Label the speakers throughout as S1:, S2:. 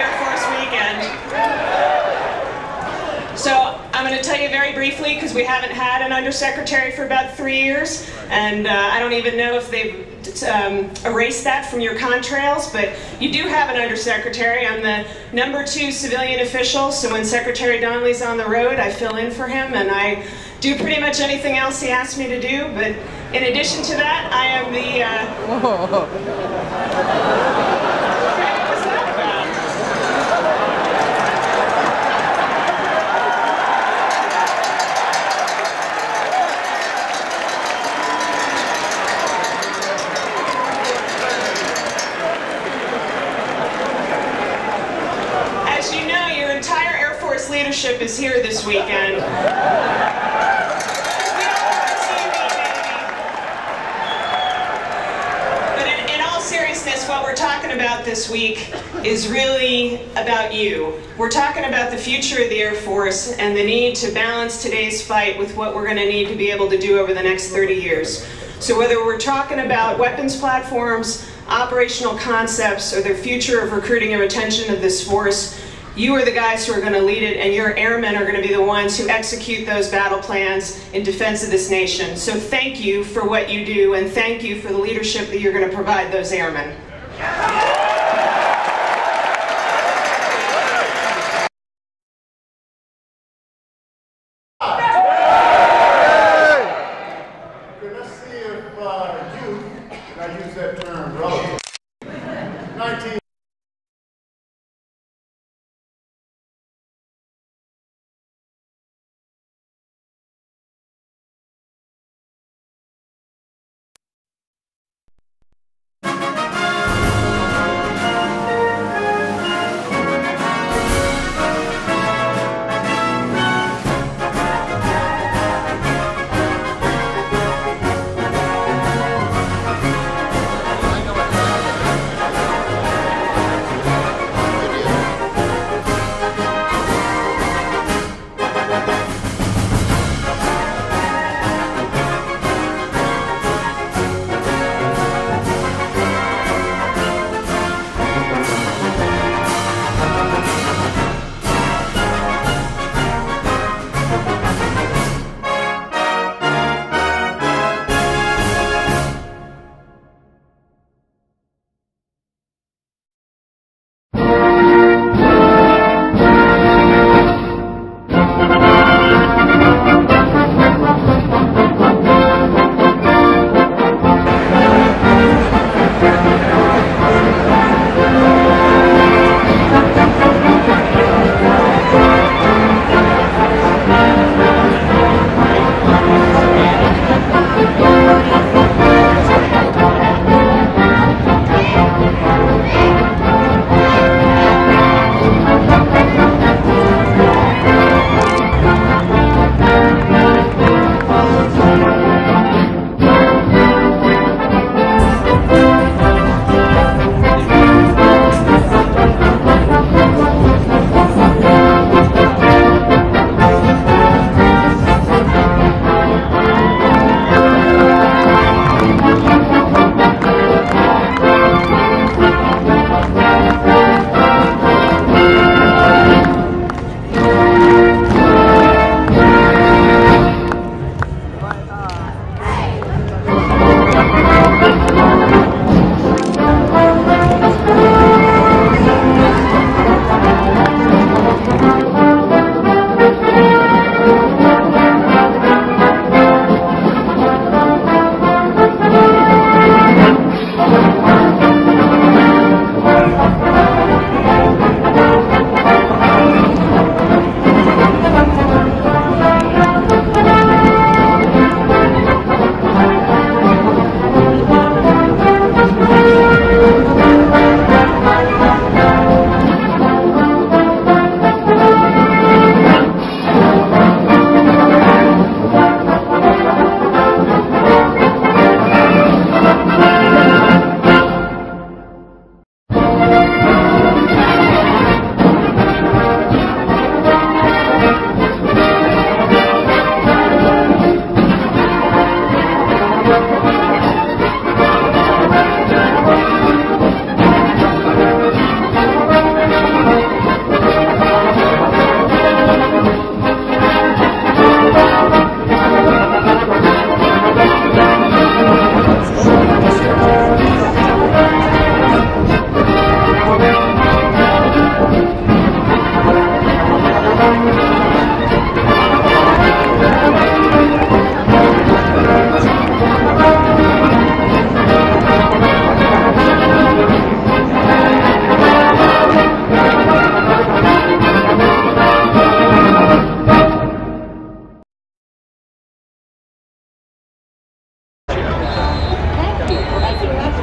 S1: Air Force weekend. So I'm going to tell you very briefly because we haven't had an undersecretary for about three years, and uh, I don't even know if they've um, erased that from your contrails, but you do have an undersecretary. I'm the number two civilian official, so when Secretary Donley's on the road, I fill in for him, and I do pretty much anything else he asks me to do. But in addition to that, I am the. Uh, As you know, your entire Air Force leadership is here this weekend. We all want to see you, baby. But in, in all what we're talking about this week is really about you. We're talking about the future of the Air Force and the need to balance today's fight with what we're going to need to be able to do over the next 30 years. So whether we're talking about weapons platforms, operational concepts, or the future of recruiting and retention of this force, you are the guys who are going to lead it, and your airmen are going to be the ones who execute those battle plans in defense of this nation. So thank you for what you do, and thank you for the leadership that you're going to provide those airmen.
S2: Okay,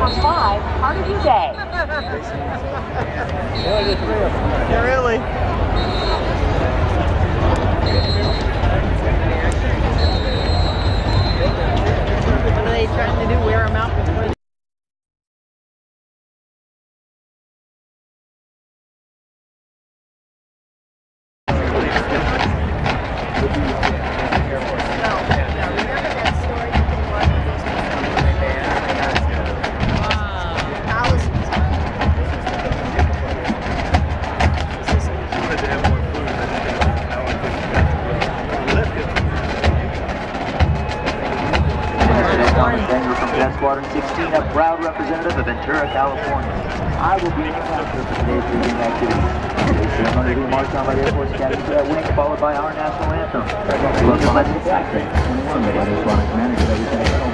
S2: number five, part of your day.
S3: really. What are they trying to do? Wear them out before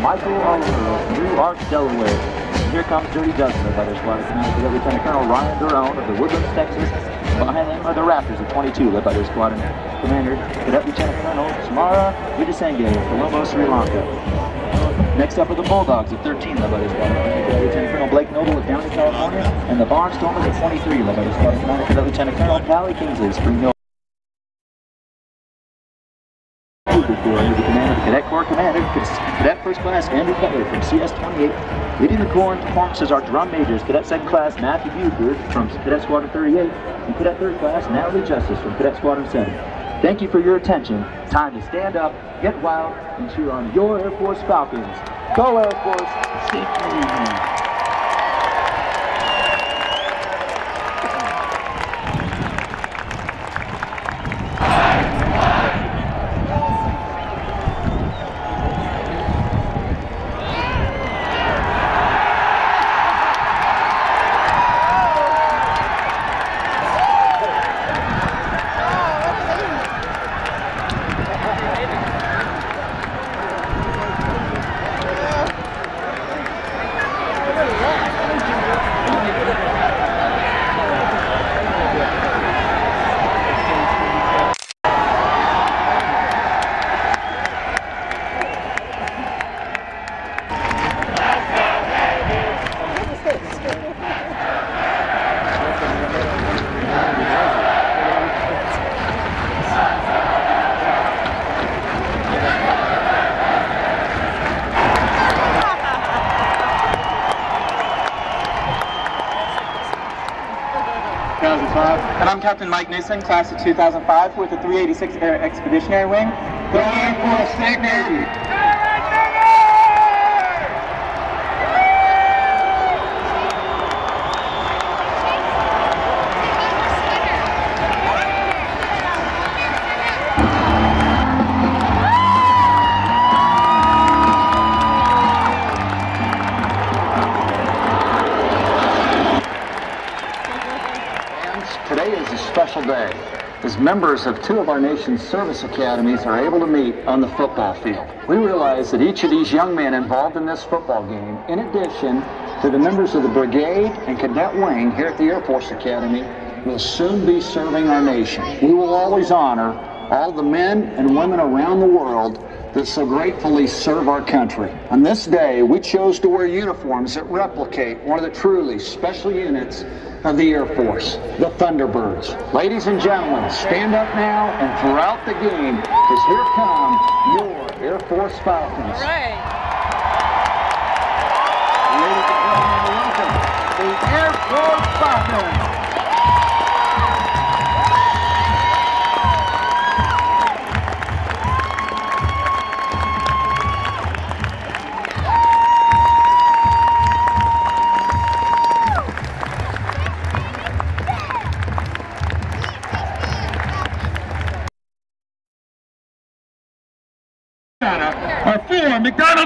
S4: Michael Oliver of New Ark, Delaware. Here comes Dirty Dozen, led by their Squadron Commander, Cadet Lieutenant Colonel Ryan Durone of the Woodlands, Texas. Behind them are the Raptors of 22, led by their Squadron Commander, Cadet Lieutenant Colonel Samara Vidasenge of Colombo, Sri Lanka. Next up are the Bulldogs of 13, led by their squadron commander, Lieutenant Colonel Blake Noble of Downey, California, and the Barnstormers of 23, led by their squadron commander, Lieutenant Colonel Callie Kingsley of Spring Hill. Before under the command of Cadet Corps Commander, Cadet First Class Andrew Cutler from CS-28. Leading the Corps into Corps is our drum majors, Cadet Second Class Matthew Buford from Cadet Squadron 38, and Cadet Third Class Natalie Justice from Cadet Squadron 7. Thank you for your attention. Time to stand up, get wild, and cheer on your Air Force Falcons. Go Air Force! Safe evening.
S5: And I'm Captain Mike Newsom, class of 2005, with the 386 Air Expeditionary Wing. Go Air Force, stay Navy!
S6: As members of two of our nation's service academies are able to meet on the football field. We realize that each of these young men involved in this football game, in addition to the members of the brigade and cadet wing here at the Air Force Academy, will soon be serving our nation. We will always honor all the men and women around the world that so gratefully serve our country. On this day, we chose to wear uniforms that replicate one of the truly special units of the Air Force, the Thunderbirds. Ladies and gentlemen, stand up now and throughout the game, because here come your Air Force Falcons.
S3: Right.
S6: Ladies and gentlemen, welcome the Air Force Falcons.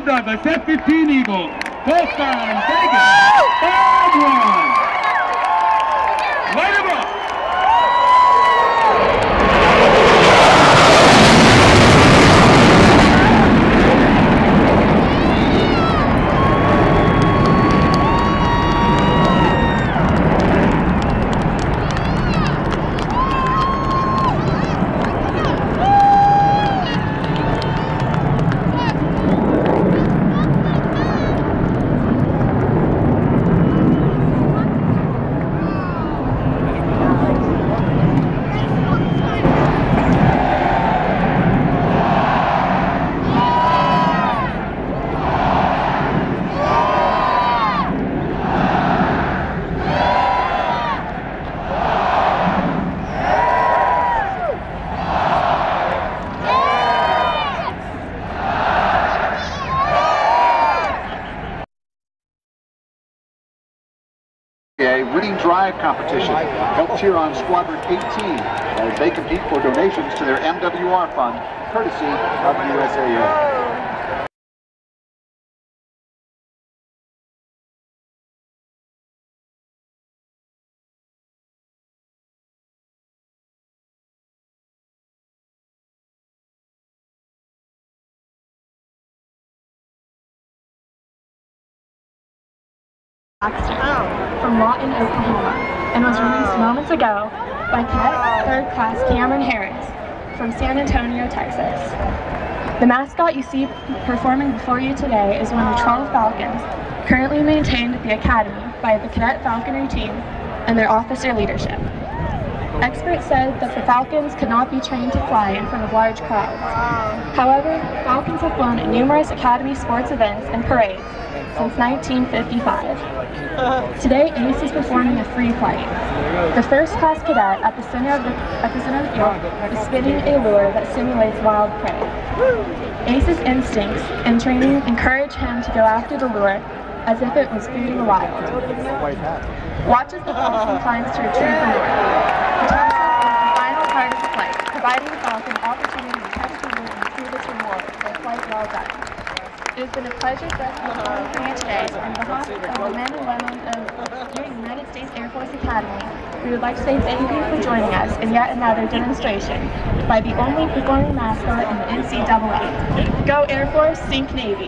S5: Hot Dog, set 15 Eagle. Both by Vegas.
S6: 5-1. Cheer on Squadron 18 as they compete for donations to their MWR fund, courtesy of USAA.
S7: Baxter from Lawton, Oklahoma, and was released moments ago by Cadet Third Class Cameron Harris from San Antonio, Texas. The mascot you see performing before you today is one of 12 Falcons currently maintained at the Academy by the Cadet Falconry team and their officer leadership. Experts said that the Falcons could not be trained to fly in front of large crowds. However, Falcons have flown at numerous Academy sports events and parades since 1955. Today, ACE is performing a free flight. The first class cadet at the center of the, at the center of the field is spinning a lure that simulates wild prey. ACE's instincts and training encourage him to go after the lure as if it was food the wild. Watch as the falcon climbs to retrieve the lure. The is the final part of the flight, providing the falcon opportunity to catch the lure and prove its reward for a flight well done. It has been a pleasure for us to for you today. On behalf of the men and women of your United States Air Force Academy, we would like to say thank you for joining us in yet another demonstration by the only performing mascot in the NCAA. Go Air Force, Sink Navy.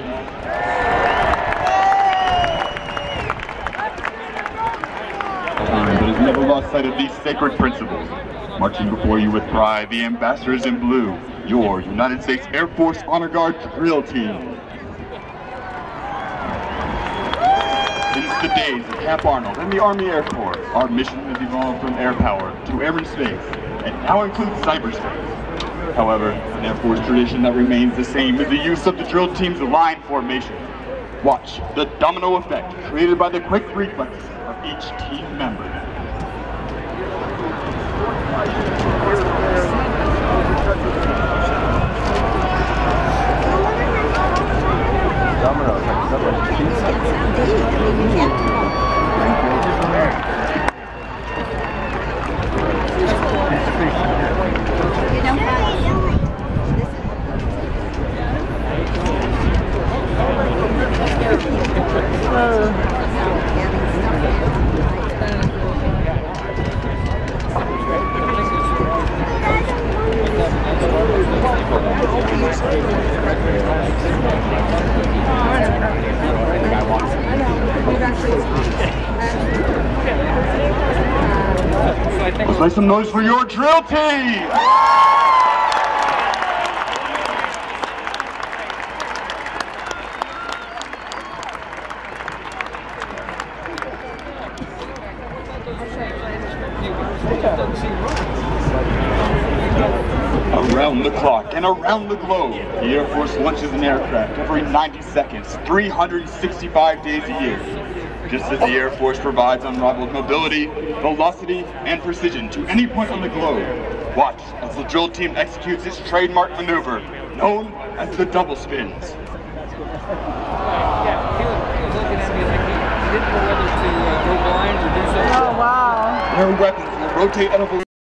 S8: but has never lost sight of these sacred principles. Marching before you with pride, the ambassadors in blue, your United States Air Force Honor Guard drill team. Since the days of Hap Arnold and the Army Air Corps, our mission has evolved from air power to air space, and now includes cyberspace. However, an Air Force tradition that remains the same is the use of the drill team's line formation. Watch the domino effect created by the quick reflexes of each team member. Make some noise for your drill team! Around the clock and around the globe, the Air Force launches an aircraft every 90 seconds, 365 days a year. Just as the Air Force provides unrivaled mobility, velocity, and precision to any point on the globe, watch as the drill team executes its trademark maneuver, known as the double spins.
S3: Oh, wow.
S8: Their weapons will rotate at a velocity